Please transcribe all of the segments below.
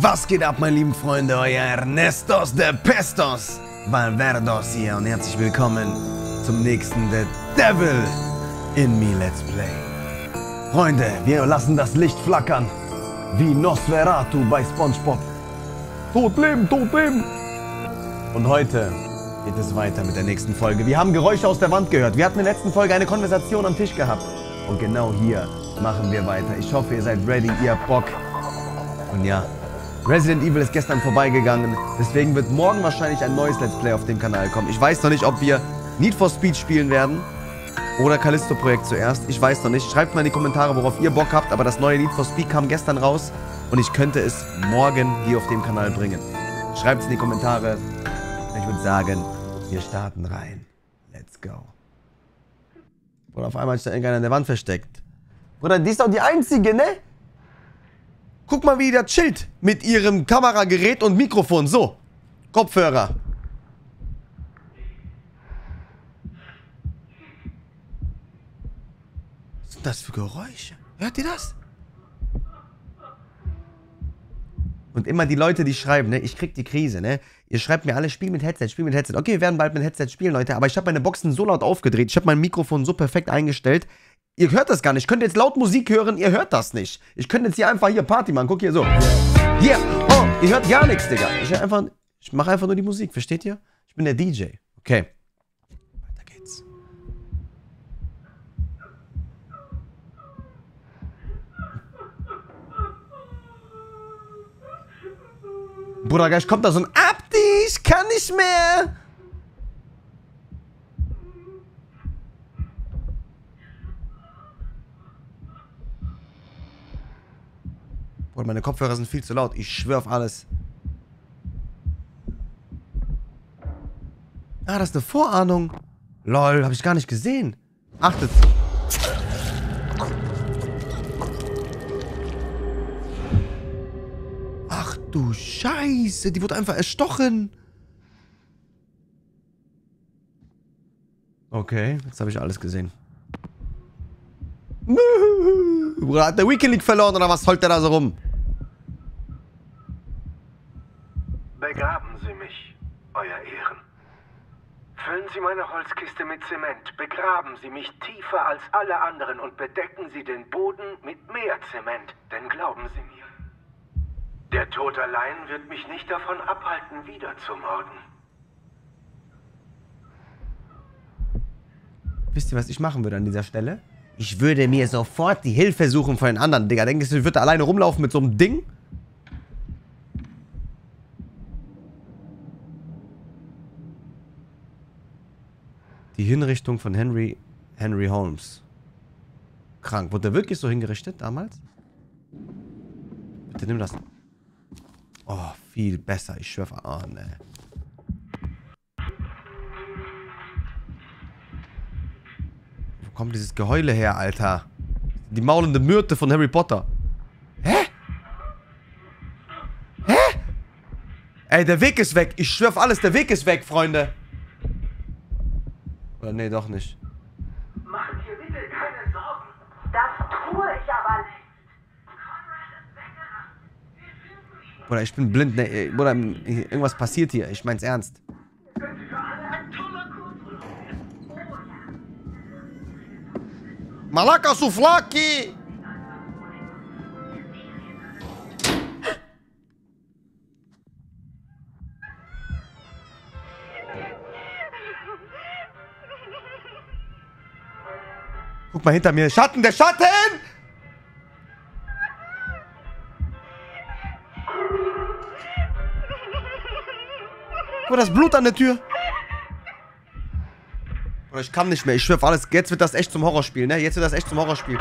Was geht ab, meine lieben Freunde? Euer Ernestos de Pestos Valverdos hier und herzlich willkommen zum nächsten The Devil in Me Let's Play. Freunde, wir lassen das Licht flackern, wie Nosferatu bei Spongebob. Tot leben, tot leben! Und heute geht es weiter mit der nächsten Folge. Wir haben Geräusche aus der Wand gehört. Wir hatten in der letzten Folge eine Konversation am Tisch gehabt. Und genau hier machen wir weiter. Ich hoffe, ihr seid ready, ihr habt Bock. Und ja, Resident Evil ist gestern vorbeigegangen. Deswegen wird morgen wahrscheinlich ein neues Let's Play auf dem Kanal kommen. Ich weiß noch nicht, ob wir Need for Speed spielen werden oder Callisto Projekt zuerst. Ich weiß noch nicht. Schreibt mal in die Kommentare, worauf ihr Bock habt. Aber das neue Need for Speed kam gestern raus und ich könnte es morgen hier auf dem Kanal bringen. Schreibt es in die Kommentare. Ich würde sagen, wir starten rein. Let's go. Und auf einmal ist da irgendeiner an der Wand versteckt. Bruder, die ist doch die Einzige, ne? Guck mal, wie der chillt mit ihrem Kameragerät und Mikrofon. So, Kopfhörer. Was sind das für Geräusche? Hört ihr das? Und immer die Leute, die schreiben, ne, ich krieg die Krise, ne? Ihr schreibt mir alle, spiel mit Headset, spiel mit Headset. Okay, wir werden bald mit Headset spielen, Leute, aber ich habe meine Boxen so laut aufgedreht, ich habe mein Mikrofon so perfekt eingestellt, Ihr hört das gar nicht. Ich könnte jetzt laut Musik hören, ihr hört das nicht. Ich könnte jetzt hier einfach hier Party machen. Guck hier so. Hier. Oh, ihr hört gar nichts, Digga. Ich, ich mache einfach nur die Musik, versteht ihr? Ich bin der DJ. Okay. Weiter geht's. Bruder, gleich kommt da so ein Abdi, ich kann nicht mehr. Bruder, meine Kopfhörer sind viel zu laut. Ich schwör auf alles. Ah, das ist eine Vorahnung. Lol, habe ich gar nicht gesehen. Achtet. Ach du Scheiße, die wurde einfach erstochen. Okay, jetzt habe ich alles gesehen. Hat der Weekend League verloren oder was holt der da so rum? Begraben Sie mich, Euer Ehren. Füllen Sie meine Holzkiste mit Zement, begraben Sie mich tiefer als alle anderen und bedecken Sie den Boden mit mehr Zement, denn glauben Sie mir, der Tod allein wird mich nicht davon abhalten, wieder zu morden. Wisst ihr, was ich machen würde an dieser Stelle? Ich würde mir sofort die Hilfe suchen von den anderen, Digga. Denkst du, ich würde alleine rumlaufen mit so einem Ding? Die Hinrichtung von Henry, Henry Holmes. Krank. Wurde der wirklich so hingerichtet damals? Bitte nimm das. Oh, viel besser. Ich schwöre. Oh, ne. Wo kommt dieses Geheule her, Alter? Die maulende Myrte von Harry Potter. Hä? Hä? Ey, der Weg ist weg. Ich schwör auf alles, der Weg ist weg, Freunde. Oder nee, doch nicht. Machen dir bitte keine Sorgen. Das tue ich aber nicht. Bruder, ich bin blind, ne? ey, Bruder, irgendwas passiert hier. Ich mein's ernst. Malaka Souflaki! Guck mal hinter mir. Schatten, der Schatten! Guck mal, das Blut an der Tür. Oder ich kann nicht mehr. Ich schwör auf alles. Jetzt wird das echt zum Horrorspiel, ne? Jetzt wird das echt zum Horrorspiel.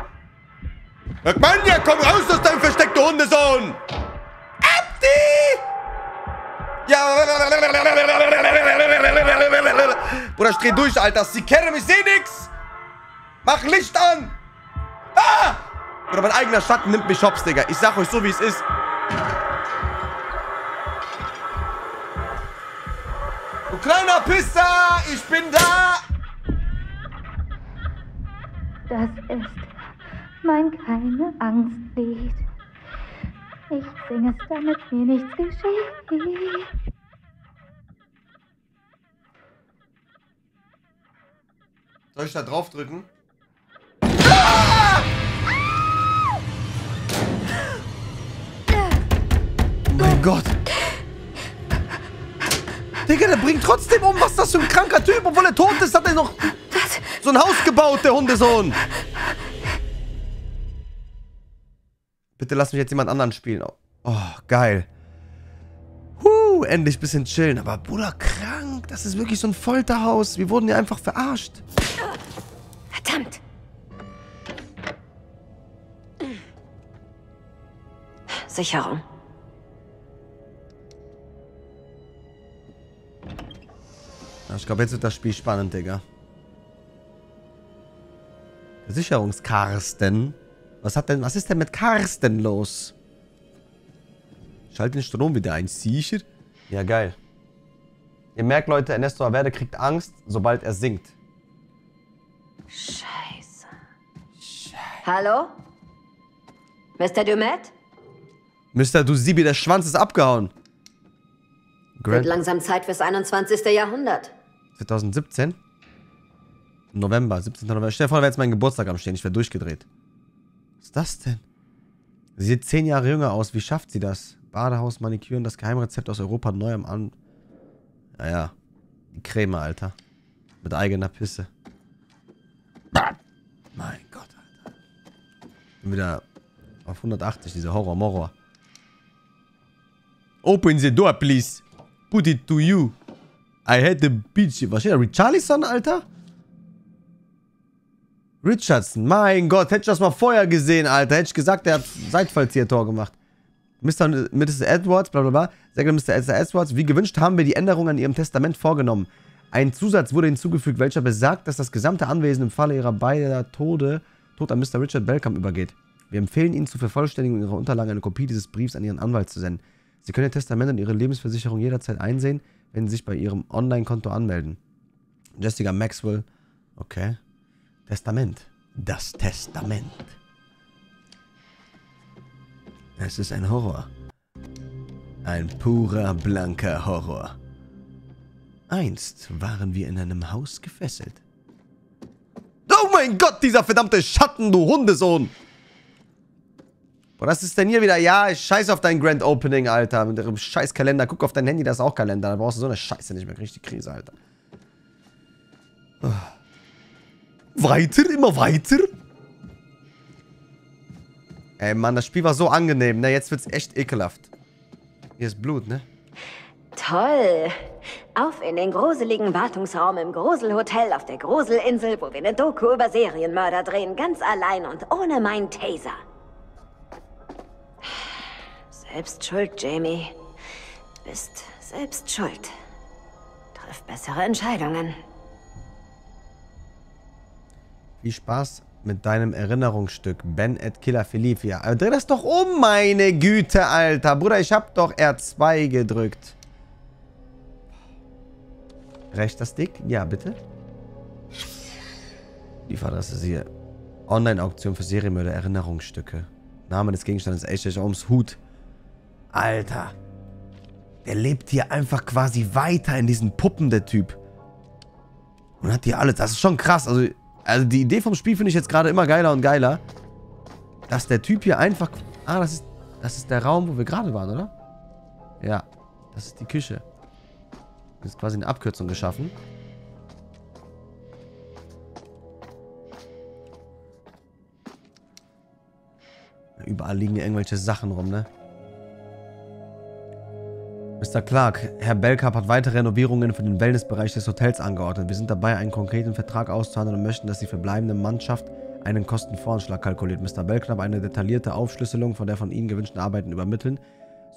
Manja, komm raus aus deinem versteckten Hundesohn! Abdi! Ja. Bruder, ich dreh durch, Alter. Sie kennen mich, seh nix! Mach Licht an! Ah! Bruder, mein eigener Schatten nimmt mich hops, Digga. Ich sag euch so, wie es ist. Du kleiner Pisser! Ich bin da! Das ist mein keine Angstlied. Ich singe es, damit mir nichts geschieht. Soll ich da drauf Gott. Digga, der bringt trotzdem um. Was ist das für ein kranker Typ? Obwohl er tot ist, hat er noch so ein Haus gebaut, der Hundesohn. Bitte lass mich jetzt jemand anderen spielen. Oh, geil. Huh, endlich ein bisschen chillen. Aber Bruder, krank. Das ist wirklich so ein Folterhaus. Wir wurden ja einfach verarscht. Verdammt! Sicherung. Ich glaube, jetzt wird das Spiel spannend, Digga. Versicherungskarsten. Was hat denn, was ist denn mit Karsten los? Schalt den Strom wieder ein. Sicher? Ja, geil. Ihr merkt, Leute, Ernesto Averde kriegt Angst, sobald er singt. Scheiße. Hallo? Mr. Dumet? Mr. Du Sibi, der Schwanz ist abgehauen. Wird Grand langsam Zeit fürs 21. Jahrhundert. 2017? November, 17. November. Stell dir vor, da wäre jetzt mein Geburtstag am Stehen. Ich wäre durchgedreht. Was ist das denn? Sie sieht zehn Jahre jünger aus. Wie schafft sie das? Badehaus, Maniküren, das Geheimrezept aus Europa neu am An... Naja, die Creme, Alter. Mit eigener Pisse. Mein Gott, Alter. Bin wieder auf 180, dieser Horror-Morror. Open the door, please. Put it to you. I had the beach. Was steht da? Richarlison, Alter? Richardson. Mein Gott, hätte ich das mal vorher gesehen, Alter. Hätte ich gesagt, der hat Seitfallzieher-Tor gemacht. Mr. und Mrs. Edwards, bla bla bla. Sehr geehrter Mr. Edwards, wie gewünscht haben wir die Änderungen an Ihrem Testament vorgenommen. Ein Zusatz wurde hinzugefügt, welcher besagt, dass das gesamte Anwesen im Falle ihrer beider Tode Tod an Mr. Richard Belcom übergeht. Wir empfehlen Ihnen zur Vervollständigung Ihrer Unterlagen eine Kopie dieses Briefs an Ihren Anwalt zu senden. Sie können Ihr Testament und Ihre Lebensversicherung jederzeit einsehen, wenn Sie sich bei Ihrem Online-Konto anmelden. Jessica Maxwell. Okay. Testament. Das Testament. Es ist ein Horror. Ein purer, blanker Horror. Einst waren wir in einem Haus gefesselt. Oh mein Gott, dieser verdammte Schatten, du Hundesohn! Boah, was ist denn hier wieder? Ja, ich scheiß auf dein Grand Opening, Alter. Mit deinem scheiß Kalender. Guck auf dein Handy, das ist auch Kalender. Da brauchst du so eine Scheiße nicht mehr. Krieg die Krise, Alter. Oh. Weiter, immer weiter. Ey, Mann, das Spiel war so angenehm, ne? Jetzt wird's echt ekelhaft. Hier ist Blut, ne? Toll. Auf in den gruseligen Wartungsraum im Gruselhotel auf der Gruselinsel, wo wir eine Doku über Serienmörder drehen, ganz allein und ohne meinen Taser. Selbst schuld, Jamie. Bist selbst schuld. Triff bessere Entscheidungen. Viel Spaß mit deinem Erinnerungsstück. Ben at Killer Felicia. Aber dreh das doch um, meine Güte, Alter. Bruder, ich hab doch R2 gedrückt. Rechter Stick? Ja, bitte. Lieferadresse ist hier. Online-Auktion für Serienmörder Erinnerungsstücke. Name des Gegenstandes H.H. Holmes Hut. Alter. Der lebt hier einfach quasi weiter in diesen Puppen, der Typ. Und hat hier alles. Das ist schon krass. Also, also die Idee vom Spiel finde ich jetzt gerade immer geiler und geiler. Dass der Typ hier einfach... Ah, das ist, das ist der Raum, wo wir gerade waren, oder? Ja. Das ist die Küche. Ist quasi eine Abkürzung geschaffen. Überall liegen irgendwelche Sachen rum, ne? Mr. Clark, Herr Belkap hat weitere Renovierungen für den Wellnessbereich des Hotels angeordnet. Wir sind dabei, einen konkreten Vertrag auszuhandeln und möchten, dass die verbleibende Mannschaft einen Kostenvoranschlag kalkuliert. Mr. Belknap eine detaillierte Aufschlüsselung von der von Ihnen gewünschten Arbeiten übermitteln.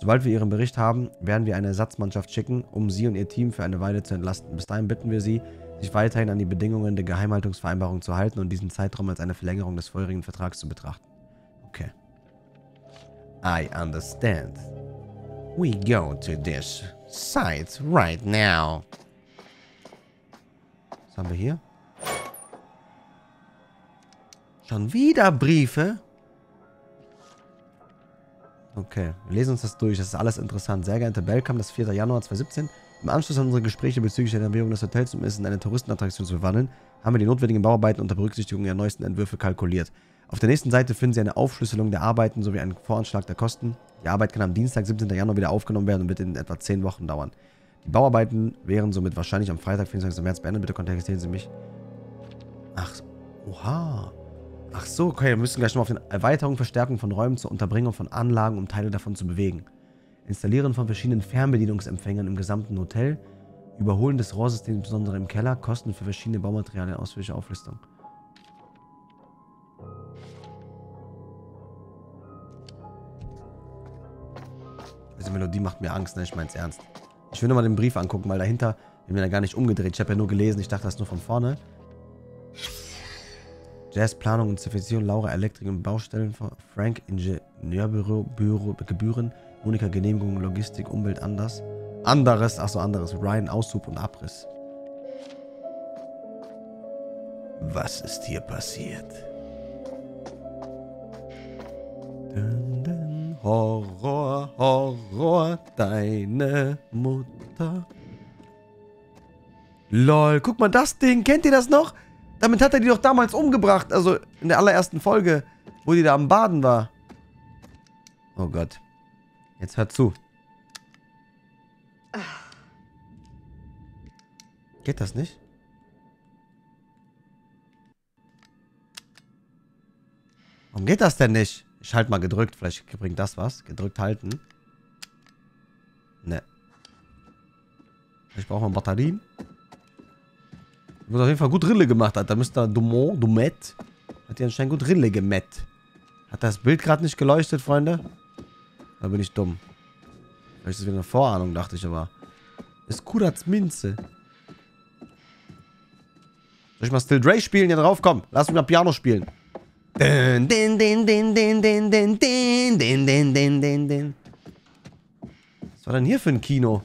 Sobald wir Ihren Bericht haben, werden wir eine Ersatzmannschaft schicken, um Sie und Ihr Team für eine Weile zu entlasten. Bis dahin bitten wir Sie, sich weiterhin an die Bedingungen der Geheimhaltungsvereinbarung zu halten und diesen Zeitraum als eine Verlängerung des vorherigen Vertrags zu betrachten. Okay. I understand. We go to this site right now. Was haben wir hier? Schon wieder Briefe? Okay, wir lesen uns das durch. Das ist alles interessant. Sehr geehrte Belkam, das 4. Januar 2017. Im Anschluss an unsere Gespräche bezüglich der Erwähnung des Hotels, um es in eine Touristenattraktion zu verwandeln, haben wir die notwendigen Bauarbeiten unter Berücksichtigung der neuesten Entwürfe kalkuliert. Auf der nächsten Seite finden Sie eine Aufschlüsselung der Arbeiten sowie einen Voranschlag der Kosten. Die Arbeit kann am Dienstag, 17. Januar wieder aufgenommen werden und wird in etwa 10 Wochen dauern. Die Bauarbeiten wären somit wahrscheinlich am Freitag, 24. März beendet. Bitte kontaktieren Sie mich. Ach, oha. Ach so, okay, wir müssen gleich noch auf die Erweiterung, Verstärkung von Räumen zur Unterbringung von Anlagen, um Teile davon zu bewegen. Installieren von verschiedenen Fernbedienungsempfängern im gesamten Hotel. Überholen des Rohrsystems, insbesondere im Keller. Kosten für verschiedene Baumaterialien, ausführliche Auflistung. Diese Melodie macht mir Angst, ne? Ich mein's ernst. Ich will nur mal den Brief angucken, weil dahinter, ich bin ja gar nicht umgedreht. Ich habe ja nur gelesen, ich dachte, das ist nur von vorne. Jazz, Planung und Zertifizierung, Laura, Elektrik und Baustellen, Frank, Ingenieurbüro, Büro, Gebühren, Monika, Genehmigung, Logistik, Umwelt, anders. Anderes, achso, anderes. Ryan, Aushub und Abriss. Was ist hier passiert? Horror, Horror, deine Mutter. Lol, guck mal das Ding. Kennt ihr das noch? Damit hat er die doch damals umgebracht. Also in der allerersten Folge, wo die da am Baden war. Oh Gott. Jetzt hört zu. Geht das nicht? Warum geht das denn nicht? Ich halte mal gedrückt. Vielleicht bringt das was. Gedrückt halten. Ne. Ich brauche mal Batterien. Wird auf jeden Fall gut Rille gemacht, hat. Da Mr. Dumont, Dumet, hat ja anscheinend gut Rille gemet. Hat das Bild gerade nicht geleuchtet, Freunde? Da bin ich dumm. Vielleicht ist es wieder eine Vorahnung, dachte ich aber. Ist Kurats Minze. Soll ich mal Still Dre spielen hier drauf? Komm, lass mich mal Piano spielen. Din, din, din, din, din, din, din, din, din, din, din, din, din. Was war denn hier für ein Kino?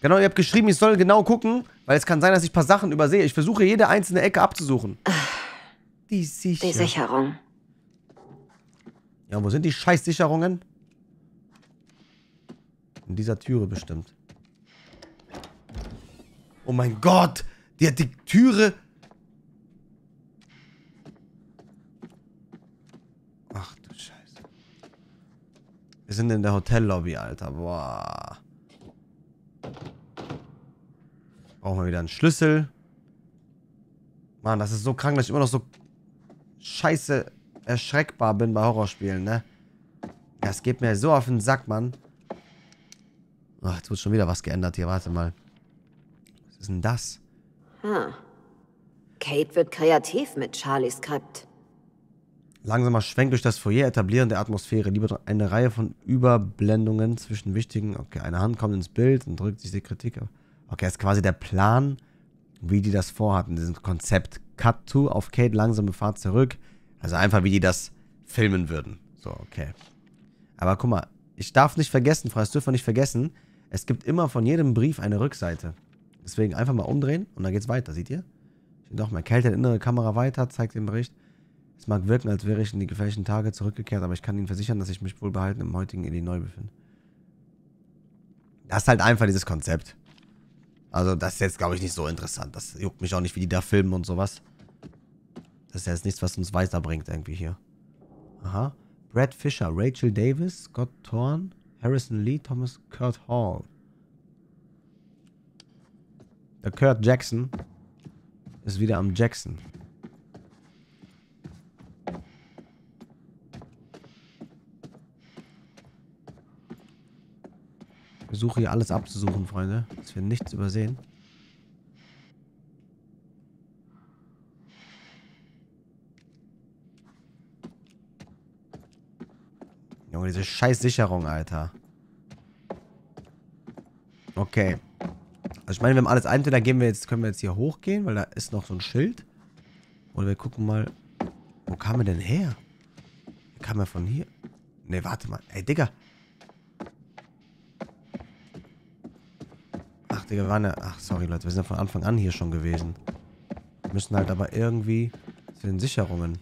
Genau, ihr habt geschrieben, ich soll genau gucken, weil es kann sein, dass ich ein paar Sachen übersehe. Ich versuche jede einzelne Ecke abzusuchen. Die Sicherung. Die Sicherung. Ja, wo sind die Scheißsicherungen? In dieser Türe bestimmt. Oh mein Gott! Die hat die Türe... Ach du Scheiße. Wir sind in der Hotellobby, Alter. Boah. Brauchen wir wieder einen Schlüssel. Mann, das ist so krank, dass ich immer noch so scheiße erschreckbar bin bei Horrorspielen, ne? Das geht mir so auf den Sack, Mann. Ach, jetzt wird schon wieder was geändert hier. Warte mal. Was ist denn das? Hm. Kate wird kreativ mit Charlies Skript. Langsamer Schwenk durch das Foyer, etablieren der Atmosphäre. Lieber eine Reihe von Überblendungen zwischen wichtigen... Okay, eine Hand kommt ins Bild und drückt sich die Kritik auf. Okay, das ist quasi der Plan, wie die das vorhatten. Dieses Konzept. Cut to, auf Kate, langsame Fahrt zurück. Also einfach, wie die das filmen würden. So, okay. Aber guck mal, ich darf nicht vergessen, Frau, das dürfen wir nicht vergessen, es gibt immer von jedem Brief eine Rückseite. Deswegen einfach mal umdrehen und dann geht's weiter, seht ihr? Doch, man kältet innere Kamera weiter, zeigt den Bericht. Es mag wirken, als wäre ich in die gefährlichen Tage zurückgekehrt, aber ich kann Ihnen versichern, dass ich mich wohlbehalten im heutigen Illinois befinde. Das ist halt einfach dieses Konzept. Also das ist jetzt, glaube ich, nicht so interessant. Das juckt mich auch nicht, wie die da filmen und sowas. Das ist jetzt nichts, was uns weiterbringt irgendwie hier. Aha. Brad Fisher, Rachel Davis, Scott Thorne, Harrison Lee, Thomas Kurt Hall. Der Kurt Jackson ist wieder am Jackson. Ich versuche hier alles abzusuchen, Freunde, dass wir nichts übersehen. Junge, diese scheiß Sicherung, Alter. Okay. Also ich meine, wir haben alles ein, da gehen wir jetzt, können wir jetzt hier hochgehen, weil da ist noch so ein Schild. Oder wir gucken mal. Wo kam er denn her? Kam er von hier? Ne, warte mal. Ey, Digga. Digga, wir waren ja... Ach, sorry, Leute. Wir sind ja von Anfang an hier schon gewesen. Wir müssen halt aber irgendwie zu den Sicherungen.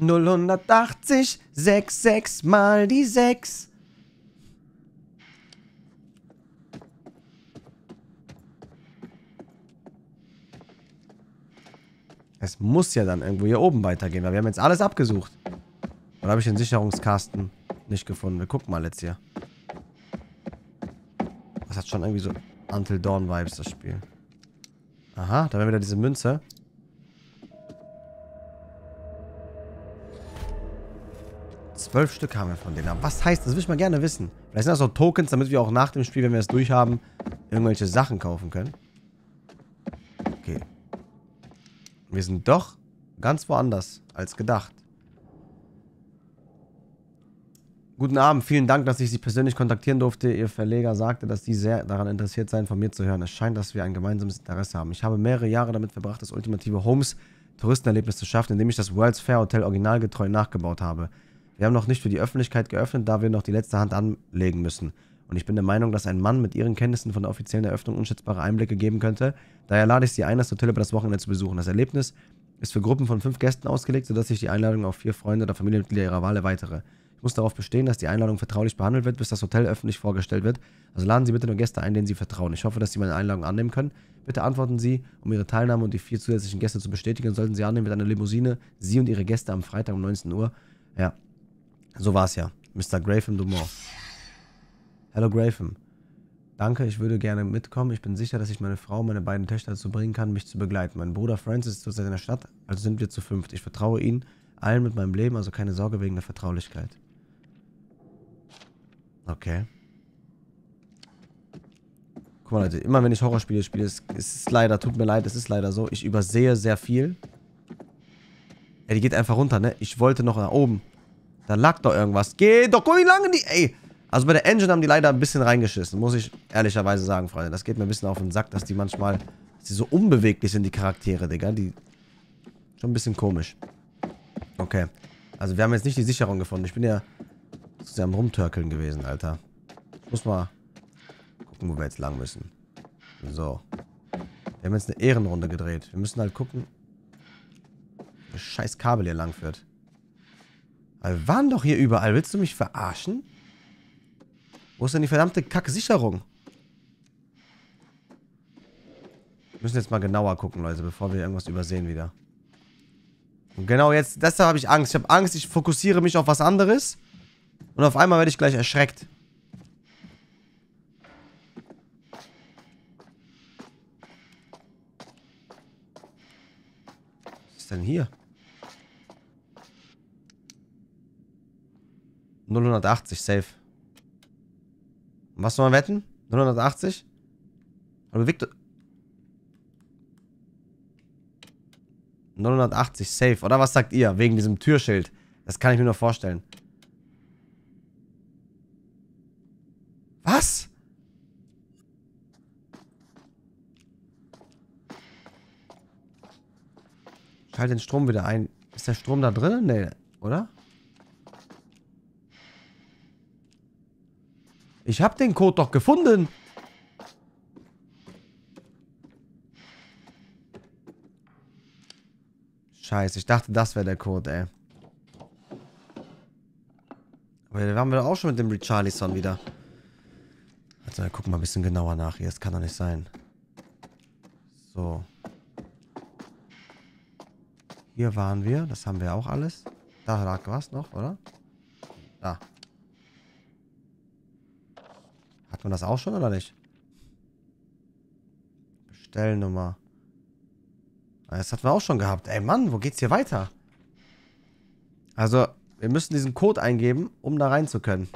080, 66 mal die 6. Es muss ja dann irgendwo hier oben weitergehen, weil wir haben jetzt alles abgesucht. Oder habe ich den Sicherungskasten nicht gefunden? Wir gucken mal jetzt hier. Das hat schon irgendwie so Until Dawn Vibes, das Spiel. Aha, da wäre wieder diese Münze. Zwölf Stück haben wir von denen. Was heißt, das will ich mal gerne wissen. Vielleicht sind das auch Tokens, damit wir auch nach dem Spiel, wenn wir es durchhaben, irgendwelche Sachen kaufen können. Okay. Wir sind doch ganz woanders als gedacht. Guten Abend, vielen Dank, dass ich Sie persönlich kontaktieren durfte. Ihr Verleger sagte, dass Sie sehr daran interessiert seien, von mir zu hören. Es scheint, dass wir ein gemeinsames Interesse haben. Ich habe mehrere Jahre damit verbracht, das ultimative Homes Touristenerlebnis zu schaffen, indem ich das World's Fair Hotel originalgetreu nachgebaut habe. Wir haben noch nicht für die Öffentlichkeit geöffnet, da wir noch die letzte Hand anlegen müssen. Und ich bin der Meinung, dass ein Mann mit Ihren Kenntnissen von der offiziellen Eröffnung unschätzbare Einblicke geben könnte. Daher lade ich Sie ein, das Hotel über das Wochenende zu besuchen. Das Erlebnis ist für Gruppen von fünf Gästen ausgelegt, sodass ich die Einladung auf vier Freunde oder Familienmitglieder Ihrer Wahl erweitere. Muss darauf bestehen, dass die Einladung vertraulich behandelt wird, bis das Hotel öffentlich vorgestellt wird. Also laden Sie bitte nur Gäste ein, denen Sie vertrauen. Ich hoffe, dass Sie meine Einladung annehmen können. Bitte antworten Sie, um Ihre Teilnahme und die vier zusätzlichen Gäste zu bestätigen. Sollten Sie annehmen, wird eine Limousine Sie und Ihre Gäste am Freitag um 19 Uhr. Ja, so war es ja. Mr. Graham Dumont. Hallo Graham. Danke, ich würde gerne mitkommen. Ich bin sicher, dass ich meine Frau und meine beiden Töchter dazu bringen kann, mich zu begleiten. Mein Bruder Francis ist zurzeit in der Stadt, also sind wir zu fünft. Ich vertraue Ihnen allen mit meinem Leben, also keine Sorge wegen der Vertraulichkeit. Okay. Guck mal, Leute, immer wenn ich Horrorspiele spiele, es ist leider, tut mir leid, es ist leider so, ich übersehe sehr viel. Ey, die geht einfach runter, ne? Ich wollte noch nach oben. Da lag doch irgendwas. Geh doch, guck wie lange die... Ey, also bei der Engine haben die leider ein bisschen reingeschissen, muss ich ehrlicherweise sagen, Freunde. Das geht mir ein bisschen auf den Sack, dass die manchmal... Dass die so unbeweglich sind, die Charaktere, Digga. Die... Schon ein bisschen komisch. Okay. Also wir haben jetzt nicht die Sicherung gefunden. Ich bin ja zu sehr am Rumtörkeln gewesen, Alter. Ich muss mal gucken, wo wir jetzt lang müssen. So. Wir haben jetzt eine Ehrenrunde gedreht. Wir müssen halt gucken, wo scheiß Kabel hier lang führt. wir waren doch hier überall. Willst du mich verarschen? Wo ist denn die verdammte Kacksicherung? Wir müssen jetzt mal genauer gucken, Leute, bevor wir irgendwas übersehen wieder. Und genau jetzt, deshalb habe ich Angst. Ich habe Angst, ich fokussiere mich auf was anderes. Und auf einmal werde ich gleich erschreckt. Was ist denn hier? 080, safe. Was soll man wetten? 080? Aber Victor... 980, safe. Oder was sagt ihr? Wegen diesem Türschild. Das kann ich mir nur vorstellen. Was? Schalt den Strom wieder ein. Ist der Strom da drin? Nee, oder? Ich habe den Code doch gefunden. Scheiße, ich dachte, das wäre der Code, ey. Aber da waren wir auch schon mit dem Richarlison wieder. Also, gucken mal ein bisschen genauer nach hier. Das kann doch nicht sein. So. Hier waren wir. Das haben wir auch alles. Da lag was noch, oder? Da. Hat man das auch schon oder nicht? Bestellnummer. Ah, das hatten wir auch schon gehabt. Ey, Mann, wo geht's hier weiter? Also, wir müssen diesen Code eingeben, um da rein zu können.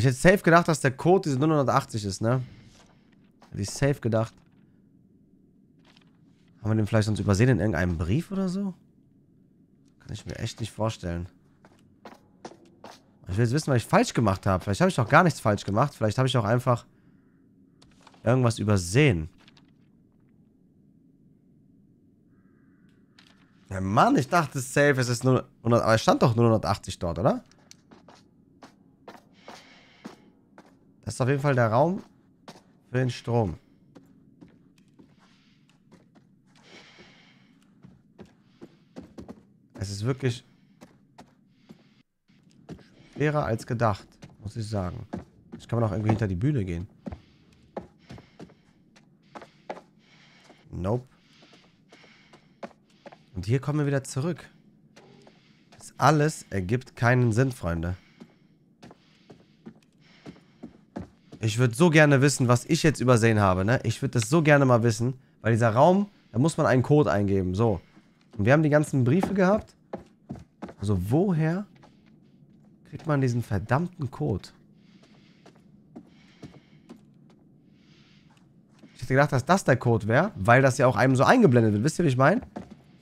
Ich hätte safe gedacht, dass der Code diese 980 ist, ne? Hätte ich safe gedacht. Haben wir den vielleicht sonst übersehen in irgendeinem Brief oder so? Kann ich mir echt nicht vorstellen. Ich will jetzt wissen, was ich falsch gemacht habe. Vielleicht habe ich auch gar nichts falsch gemacht. Vielleicht habe ich auch einfach irgendwas übersehen. Ja, Mann, ich dachte safe, es ist nur... 100, aber es stand doch nur 180 dort, oder? Ist auf jeden Fall der Raum für den Strom. Das ist wirklich schwerer als gedacht, muss ich sagen. Jetzt kann man auch irgendwie hinter die Bühne gehen. Nope. Und hier kommen wir wieder zurück. Das alles ergibt keinen Sinn, Freunde. Ich würde so gerne wissen, was ich jetzt übersehen habe, ne? Ich würde das so gerne mal wissen. Weil dieser Raum, da muss man einen Code eingeben. So. Und wir haben die ganzen Briefe gehabt. Also woher kriegt man diesen verdammten Code? Ich hätte gedacht, dass das der Code wäre, weil das ja auch einem so eingeblendet wird. Wisst ihr, wie ich meine?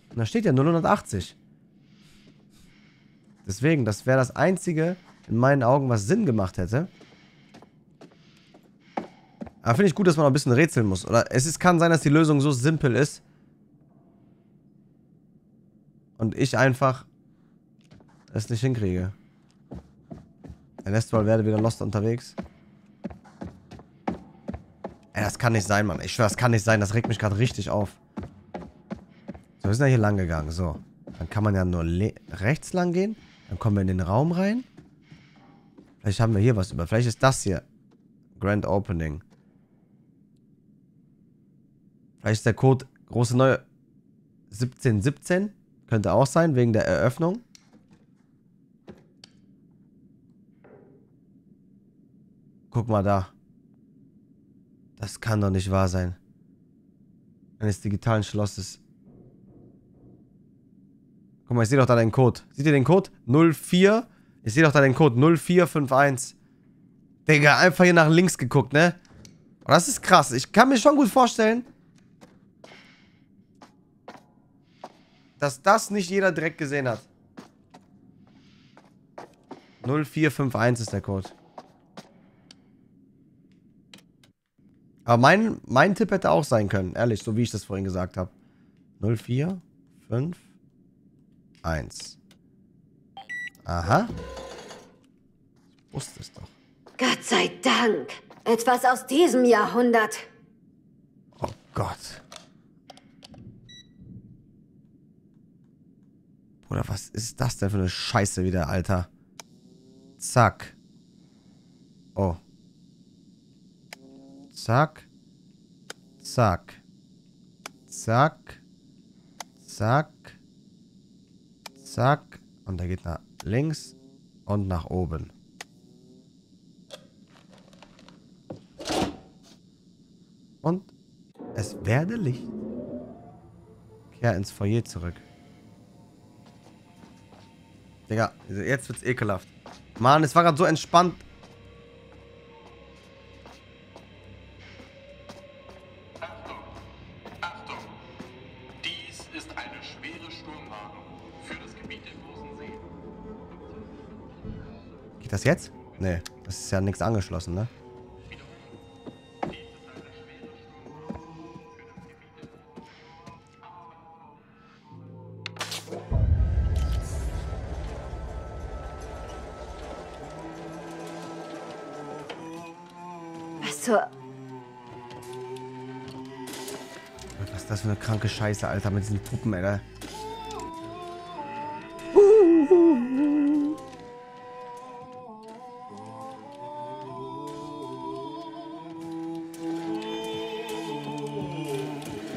Und da steht ja 080. Deswegen, das wäre das Einzige in meinen Augen, was Sinn gemacht hätte. Aber finde ich gut, dass man auch ein bisschen rätseln muss. Oder es ist, kann sein, dass die Lösung so simpel ist. Und ich einfach es nicht hinkriege. Der Nestwall werde wieder lost unterwegs. Ey, das kann nicht sein, Mann. Ich schwör, das kann nicht sein. Das regt mich gerade richtig auf. So, wir sind ja hier lang gegangen. So. Dann kann man ja nur rechts lang gehen. Dann kommen wir in den Raum rein. Vielleicht haben wir hier was über. Vielleicht ist das hier. Grand Opening. Vielleicht ist der Code große neue 1717. Könnte auch sein, wegen der Eröffnung. Guck mal da. Das kann doch nicht wahr sein. Eines digitalen Schlosses. Guck mal, ich sehe doch da den Code. Seht ihr den Code? 04. Ich sehe doch da den Code 0451. Digga, einfach hier nach links geguckt, ne? Das ist krass. Ich kann mir schon gut vorstellen, dass das nicht jeder direkt gesehen hat. 0451 ist der Code. Aber mein, mein Tipp hätte auch sein können, ehrlich, so wie ich das vorhin gesagt habe. 0451. Aha. Ich wusste es doch. Gott sei Dank. Etwas aus diesem Jahrhundert. Oh Gott. Oder was ist das denn für eine Scheiße wieder, Alter? Zack. Oh. Zack. Zack. Zack. Zack. Zack. Und er geht nach links und nach oben. Und es werde Licht. Kehr ins Foyer zurück. Digga, jetzt wird's ekelhaft. Mann, es war gerade so entspannt. Achtung, Achtung. Dies ist eine schwere Sturmwarnung für das Gebiet der Großen See. Geht das jetzt? Nee, das ist ja nichts angeschlossen, ne? Eine kranke Scheiße, Alter, mit diesen Puppen, Alter.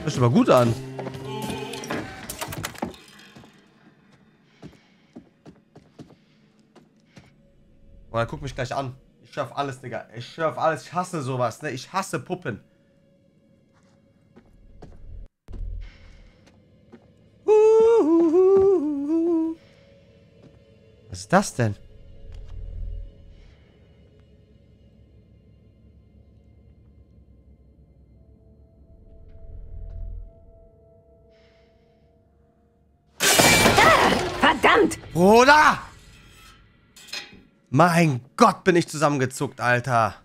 Das ist aber gut an. Er guckt mich gleich an. Ich schaffe alles, Digga. Ich schaffe alles. Ich hasse sowas, ne? Ich hasse Puppen. Ist das denn? Verdammt! Bruder! Mein Gott, bin ich zusammengezuckt, Alter.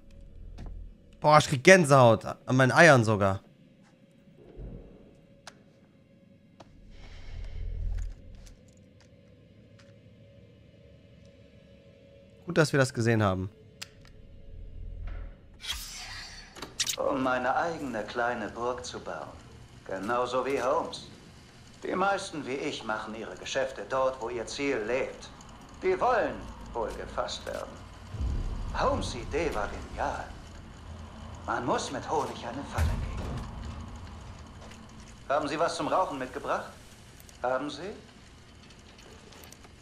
Boah, ich krieg Gänsehaut. An meinen Eiern sogar. Gut, dass wir das gesehen haben. Um meine eigene kleine Burg zu bauen. Genauso wie Holmes. Die meisten wie ich machen ihre Geschäfte dort, wo ihr Ziel lebt. Die wollen wohl gefasst werden. Holmes' Idee war genial. Man muss mit Honig eine Falle legen. Haben Sie was zum Rauchen mitgebracht? Haben Sie?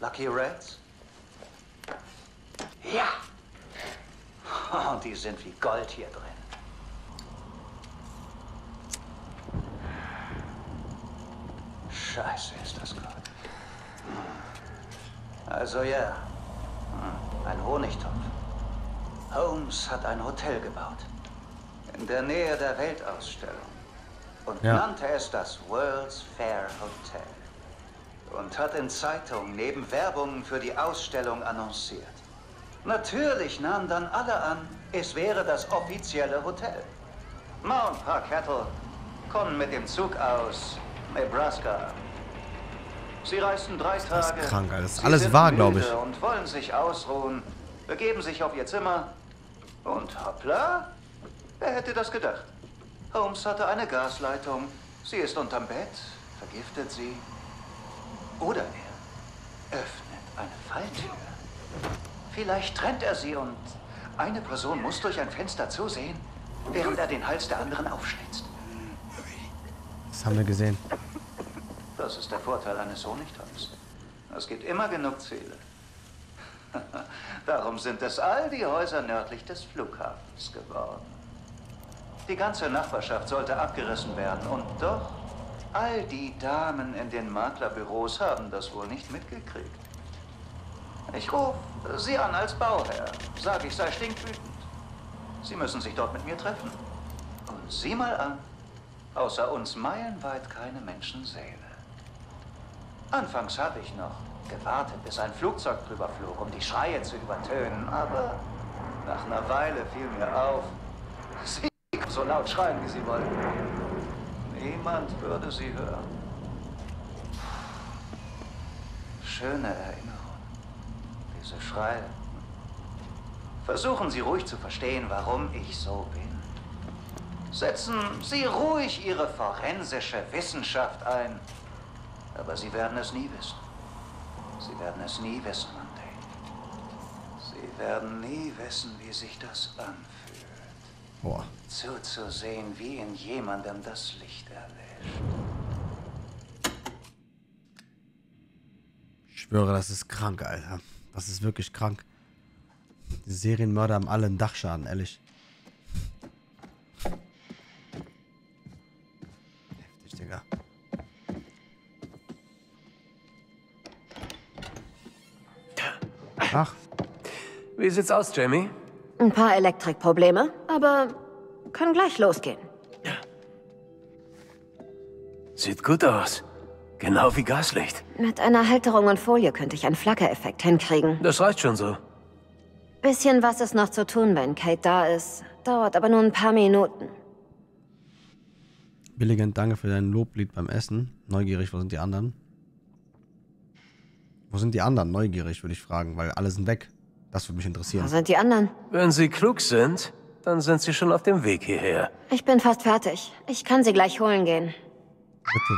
Lucky Reds? Ja! Und die sind wie Gold hier drin. Scheiße, ist das Gold. Also ja, Hm, ein Honigtopf. Holmes hat ein Hotel gebaut. In der Nähe der Weltausstellung. Und Ja. nannte es das World's Fair Hotel. Und hat in Zeitungen neben Werbungen für die Ausstellung annonciert. Natürlich nahmen dann alle an, es wäre das offizielle Hotel. Ma und Pa Kettle kommen mit dem Zug aus Nebraska. Sie reisten drei Tage. krank. Das ist Sie alles sind wahr, glaub müde ich. Und wollen sich ausruhen, begeben sich auf ihr Zimmer. Und hoppla, wer hätte das gedacht? Holmes hatte eine Gasleitung. Sie ist unterm Bett, vergiftet sie. Oder er öffnet eine Falltür. Vielleicht trennt er sie und eine Person muss durch ein Fenster zusehen, während er den Hals der anderen aufschlitzt. Das haben wir gesehen. Das ist der Vorteil eines Honigtopfs. Es gibt immer genug Ziele. Darum sind es all die Häuser nördlich des Flughafens geworden. Die ganze Nachbarschaft sollte abgerissen werden und doch, all die Damen in den Maklerbüros haben das wohl nicht mitgekriegt. Ich rufe Sie an als Bauherr, sage ich sei stinkwütend. Sie müssen sich dort mit mir treffen. Und sieh mal an, außer uns meilenweit keine Menschenseele. Anfangs habe ich noch gewartet, bis ein Flugzeug drüber flog, um die Schreie zu übertönen, aber nach einer Weile fiel mir auf, sie so laut schreien, wie sie wollten. Niemand würde sie hören. Schöne Erinnerung. Diese Schreie. Versuchen Sie ruhig zu verstehen, warum ich so bin. Setzen Sie ruhig Ihre forensische Wissenschaft ein. Aber Sie werden es nie wissen. Sie werden es nie wissen, Monday. Sie werden nie wissen, wie sich das anfühlt. Boah. Zuzusehen, wie in jemandem das Licht erlischt. Ich schwöre, das ist krank, Alter. Das ist wirklich krank. Die Serienmörder haben alle einen Dachschaden, ehrlich. Heftig, Digga. Ach, Wie sieht's aus, Jamie? Ein paar Elektrikprobleme, aber können gleich losgehen. Sieht gut aus. Genau wie Gaslicht. Mit einer Halterung und Folie könnte ich einen Flackereffekt hinkriegen. Das reicht schon so. Bisschen was ist noch zu tun, wenn Kate da ist. Dauert aber nur ein paar Minuten. Billigend, danke für dein Loblied beim Essen. Neugierig, wo sind die anderen? Wo sind die anderen? Neugierig, würde ich fragen, weil alle sind weg. Das würde mich Wo interessieren. sind die anderen? Wenn Sie klug sind, dann sind Sie schon auf dem Weg hierher. Ich bin fast fertig. Ich kann sie gleich holen gehen. Bitte,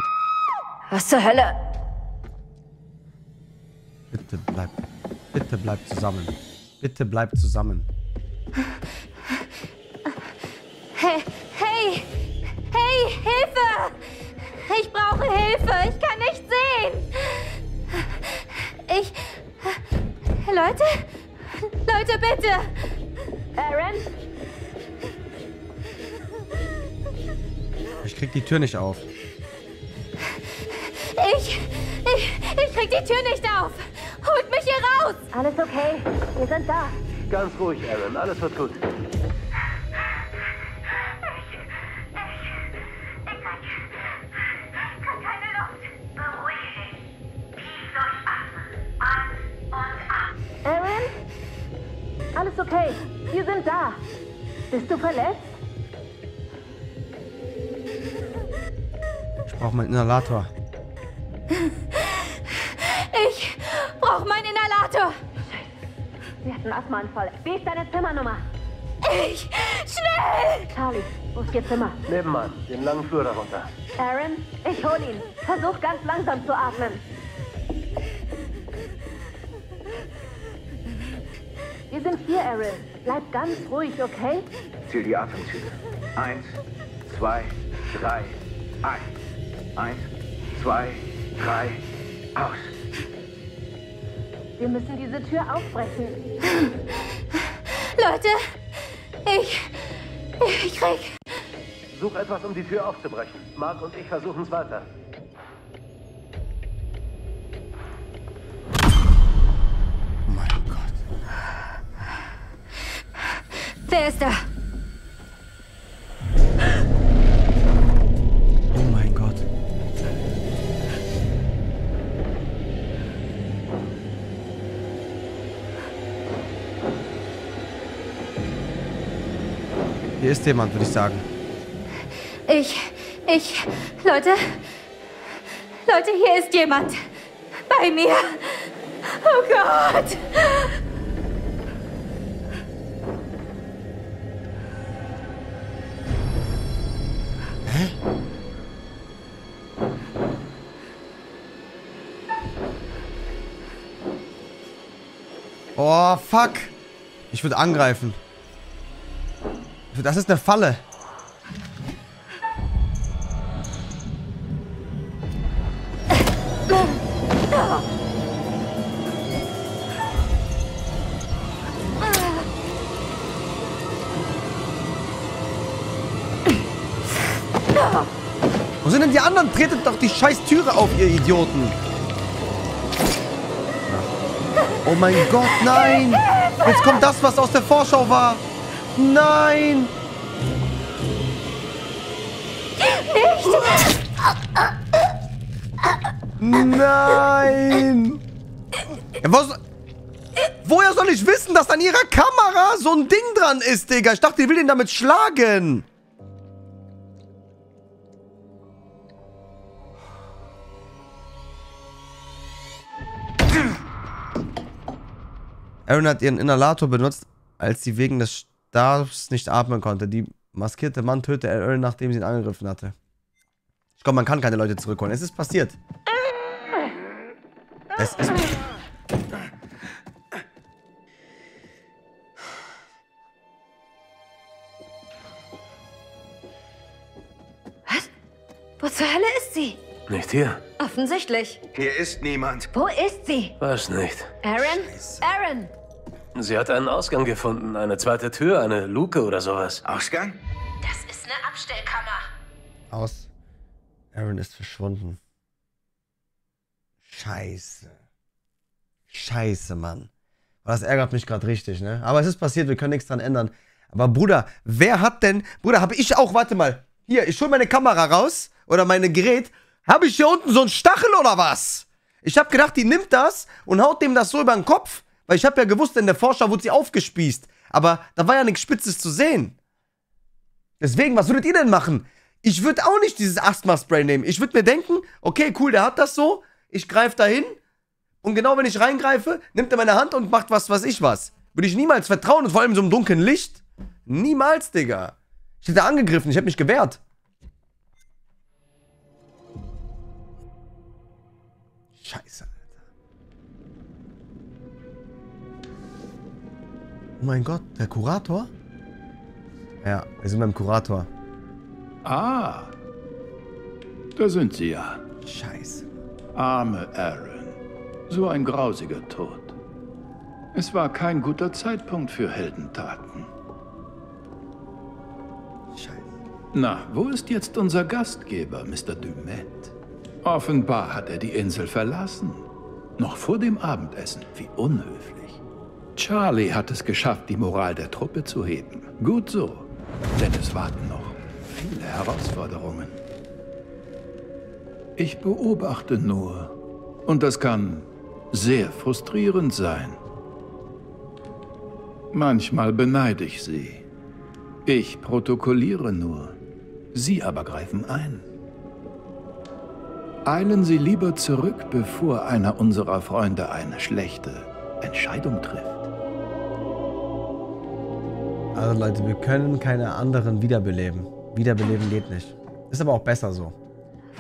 Was zur Hölle? bitte bleib. Bitte bleib zusammen. Bitte bleib zusammen. Hey, hey! Hey, Hilfe! Ich brauche Hilfe! Ich kann nicht sehen! Ich. Leute? Leute, bitte! Aaron? Ich krieg die Tür nicht auf. Ich. Ich. Ich krieg die Tür nicht auf! Holt mich hier raus! Alles okay? Wir sind da. Ganz ruhig, Aaron. Alles wird gut. Ich kann keine Luft. Beruhige dich. Tief durchatmen. An und ab. Aaron? Alles okay. Wir sind da. Bist du verletzt? Ich brauche meinen Inhalator. Einen Asthmaanfall. Wie ist deine Zimmernummer? Ich! Schnell! Charlie, wo ist Ihr Zimmer? Nebenan, den langen Flur darunter. Aaron, ich hol ihn. Versuch ganz langsam zu atmen. Wir sind hier, Aaron. Bleib ganz ruhig, okay? Ziel die Atemzüge. Eins, zwei, drei, ein. Eins, zwei, drei, aus. Wir müssen diese Tür aufbrechen. Leute, ich. Ich krieg. Such etwas, um die Tür aufzubrechen. Mark und ich versuchen es weiter. Mein Gott. Wer ist da? Hier ist jemand, würde ich sagen. Ich. Ich. Leute. Leute, hier ist jemand. Bei mir. Oh Gott. Oh, fuck. Ich würde angreifen. Das ist eine Falle. Wo sind denn die anderen? Tretet doch die scheiß Türe auf, ihr Idioten. Oh mein Gott, nein! Jetzt kommt das, was aus der Vorschau war. Nein! Nein! Ja, was, woher soll ich wissen, dass an ihrer Kamera so ein Ding dran ist, Digga? Ich dachte, die will ihn damit schlagen. Aaron hat ihren Inhalator benutzt, als sie wegen des Stabs nicht atmen konnte. Die maskierte Mann tötete Aaron, nachdem sie ihn angegriffen hatte. Ich glaube, man kann keine Leute zurückholen. Es ist passiert. Es ist... Was? Wo zur Hölle ist sie? Nicht hier. Offensichtlich. Hier ist niemand. Wo ist sie? Weiß nicht. Aaron? Aaron! Sie hat einen Ausgang gefunden. Eine zweite Tür, eine Luke oder sowas. Ausgang? Das ist eine Abstellkammer. Aus. Aaron ist verschwunden. Scheiße. Scheiße, Mann. Das ärgert mich gerade richtig, ne? Aber es ist passiert, wir können nichts dran ändern. Aber Bruder, wer hat denn... Bruder, habe ich auch... Warte mal. Hier, ich hol meine Kamera raus. Oder mein Gerät. Habe ich hier unten so einen Stachel oder was? Ich habe gedacht, die nimmt das und haut dem das so über den Kopf. Weil ich habe ja gewusst, in der Vorschau wurde sie aufgespießt. Aber da war ja nichts Spitzes zu sehen. Deswegen, was würdet ihr denn machen? Ich würde auch nicht dieses Asthma-Spray nehmen. Ich würde mir denken, okay, cool, der hat das so. Ich greife dahin. Und genau wenn ich reingreife, nimmt er meine Hand und macht was, was ich was. Würde ich niemals vertrauen und vor allem in so einem dunklen Licht. Niemals, Digga. Ich hätte angegriffen, ich hätte mich gewehrt. Scheiße, Oh mein Gott, der Kurator? Ja, wir sind beim Kurator. Ah, da sind Sie ja. Scheiße. Arme Aaron. So ein grausiger Tod. Es war kein guter Zeitpunkt für Heldentaten. Scheiße. Na, wo ist jetzt unser Gastgeber, Mr. Dumet? Offenbar hat er die Insel verlassen. Noch vor dem Abendessen. Wie unhöflich. Charlie hat es geschafft, die Moral der Truppe zu heben. Gut so. Denn es warten noch viele Herausforderungen. Ich beobachte nur. Und das kann sehr frustrierend sein. Manchmal beneide ich sie. Ich protokolliere nur. Sie aber greifen ein. Eilen Sie lieber zurück, bevor einer unserer Freunde eine schlechte Entscheidung trifft. Also Leute, wir können keine anderen wiederbeleben. Wiederbeleben geht nicht. Ist aber auch besser so.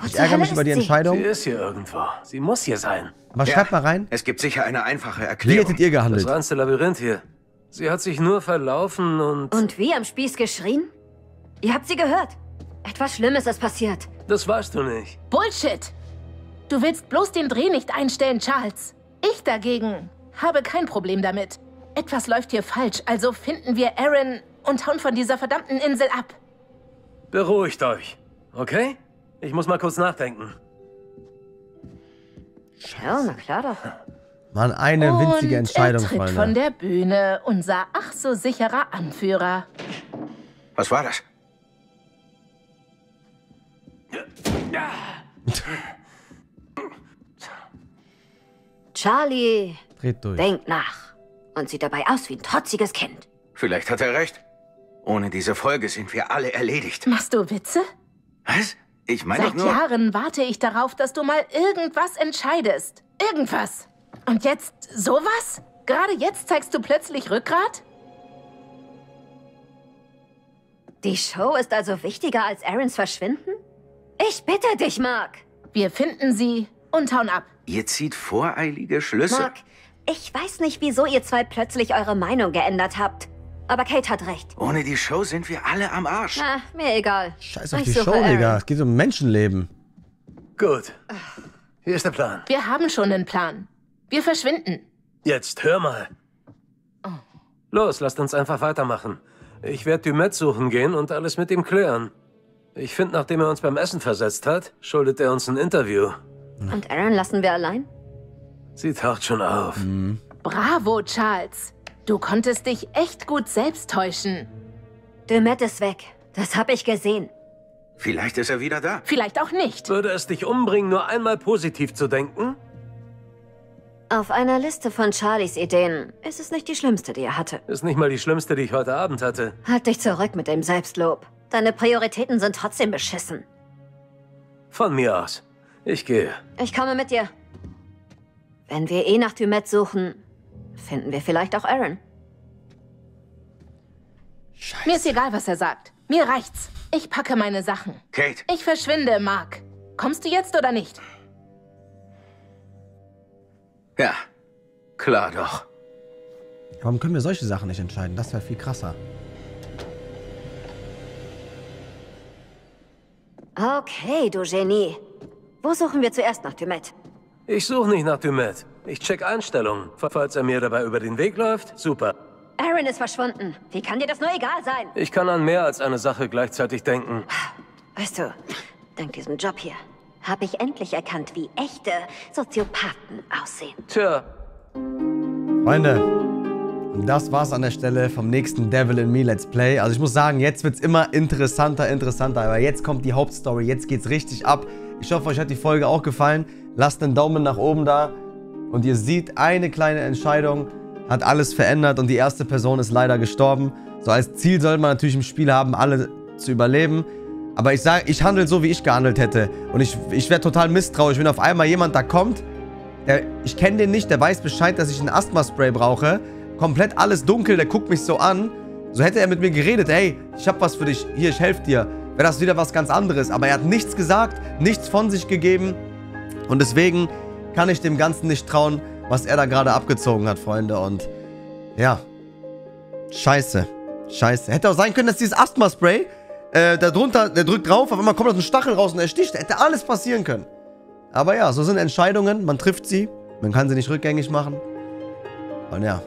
Wo Ich ärgere Hölle mich über die? Entscheidung. Sie ist hier irgendwo. Sie muss hier sein. Aber schreibt mal rein, Es gibt sicher eine einfache wie Erklärung. hättet ihr Das gehandelt? reinste Labyrinth hier. Sie hat sich nur verlaufen und... Und wie am Spieß geschrien? Ihr habt sie gehört. Etwas Schlimmes ist passiert. Das weißt du nicht. Bullshit! Du willst bloß den Dreh nicht einstellen, Charles. Ich dagegen habe kein Problem damit. Etwas läuft hier falsch, also finden wir Aaron und hauen von dieser verdammten Insel ab. Beruhigt euch. Okay? Ich muss mal kurz nachdenken. Ja, na klar doch. Mann, eine winzige und Entscheidung, er tritt von Freunde. der Bühne, unser ach so sicherer Anführer. Was war das? Charlie Dreht durch. denkt nach und sieht dabei aus wie ein trotziges Kind. Vielleicht hat er recht. Ohne diese Folge sind wir alle erledigt. Machst du Witze? Was? Ich meine doch Seit nur... Jahren warte ich darauf, dass du mal irgendwas entscheidest. Irgendwas. Und jetzt sowas? Gerade jetzt zeigst du plötzlich Rückgrat? Die Show ist also wichtiger als Aarons Verschwinden? Ich bitte dich, Mark. Wir finden sie und hauen ab. Ihr zieht voreilige Schlüsse. Mark, ich weiß nicht, wieso ihr zwei plötzlich eure Meinung geändert habt. Aber Kate hat recht. Ohne die Show sind wir alle am Arsch. Na, mir egal. Scheiß auf Ich die Show, Aaron. Digga. Es geht um Menschenleben. Gut. Hier ist der Plan. Wir haben schon einen Plan. Wir verschwinden. Jetzt hör mal. Los, lasst uns einfach weitermachen. Ich werde Dumet suchen gehen und alles mit ihm klären. Ich finde, nachdem er uns beim Essen versetzt hat, schuldet er uns ein Interview. Und Aaron lassen wir allein? Sie taucht schon auf. Bravo, Charles. Du konntest dich echt gut selbst täuschen. Demet ist weg. Das hab ich gesehen. Vielleicht ist er wieder da. Vielleicht auch nicht. Würde es dich umbringen, nur einmal positiv zu denken? Auf einer Liste von Charlies Ideen ist es nicht die schlimmste, die er hatte. Ist nicht mal die schlimmste, die ich heute Abend hatte. Halt dich zurück mit dem Selbstlob. Deine Prioritäten sind trotzdem beschissen. Von mir aus. Ich gehe. Ich komme mit dir. Wenn wir eh nach Dumet suchen, finden wir vielleicht auch Aaron. Mir ist egal, was er sagt. Mir reicht's. Ich packe meine Sachen. Kate, Ich verschwinde, Mark. Kommst du jetzt oder nicht? ja, klar doch. Warum können wir solche Sachen nicht entscheiden? Das wäre viel krasser. Okay, du Genie. Wo suchen wir zuerst nach Dumet? Ich suche nicht nach Dumet. Ich check Einstellungen. Falls er mir dabei über den Weg läuft, super. Aaron ist verschwunden. Wie kann dir das nur egal sein? Ich kann an mehr als eine Sache gleichzeitig denken. Weißt du, dank diesem Job hier habe ich endlich erkannt, wie echte Soziopathen aussehen. Tja, Freunde, das war's an der Stelle vom nächsten Devil in Me Let's Play. Also ich muss sagen, jetzt wird's immer interessanter, interessanter. Aber jetzt kommt die Hauptstory, jetzt geht's richtig ab. Ich hoffe, euch hat die Folge auch gefallen. Lasst einen Daumen nach oben da. Und ihr seht, eine kleine Entscheidung hat alles verändert und die erste Person ist leider gestorben. So als Ziel sollte man natürlich im Spiel haben, alle zu überleben. Aber ich sage, ich handle so, wie ich gehandelt hätte. Und ich, ich wäre total misstrauisch, wenn auf einmal jemand da kommt, der, ich kenne den nicht, der weiß Bescheid, dass ich ein Asthma-Spray brauche. Komplett alles dunkel, der guckt mich so an. So hätte er mit mir geredet, hey, ich hab was für dich, hier, ich helfe dir. Wäre das wieder was ganz anderes. Aber er hat nichts gesagt, nichts von sich gegeben. Und deswegen kann ich dem Ganzen nicht trauen, was er da gerade abgezogen hat, Freunde. Und ja, scheiße, scheiße. Hätte auch sein können, dass dieses Asthma-Spray, äh, da drunter, der drückt drauf, auf einmal kommt aus dem Stachel raus und er sticht. Hätte alles passieren können. Aber ja, so sind Entscheidungen. Man trifft sie. Man kann sie nicht rückgängig machen. Und ja,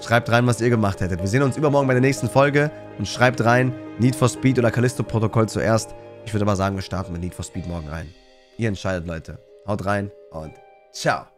schreibt rein, was ihr gemacht hättet. Wir sehen uns übermorgen bei der nächsten Folge. Und schreibt rein, Need for Speed oder Callisto-Protokoll zuerst. Ich würde aber sagen, wir starten mit Need for Speed morgen rein. Ihr entscheidet, Leute. Haut rein und ciao.